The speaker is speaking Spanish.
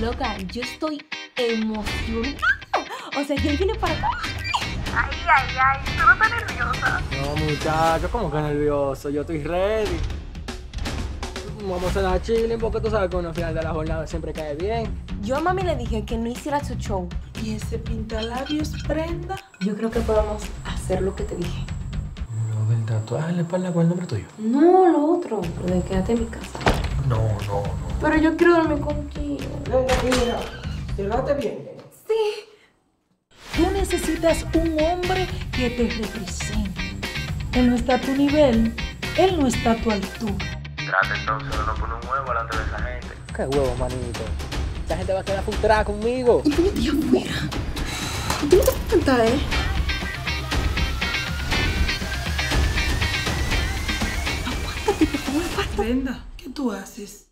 Loca, yo estoy emocionada. O sea, que él viene para acá. Ay, ay, ay, tú no estás nerviosa. No, muchacho, ¿cómo que nervioso? Yo estoy ready. Vamos a dar chilling porque tú sabes que uno al final de la jornada siempre cae bien. Yo a mami le dije que no hiciera su show. ¿Y ese pintalabios prenda? Yo creo que podemos hacer lo que te dije. Lo del tatuaje en la espalda con el nombre tuyo. No, lo otro, lo de quédate en mi casa. No, no, no. Pero yo quiero dormir contigo. Venga, mira, llévate bien. Sí. Tú necesitas un hombre que te represente. Él no está a tu nivel, él no está a tu altura. Trata entonces de no poner un huevo delante de esa gente. Qué huevo, manito. Esa gente va a quedar frustrada conmigo. Y tú me afuera. Tú no te ¿eh? Brenda, ¿qué tú haces?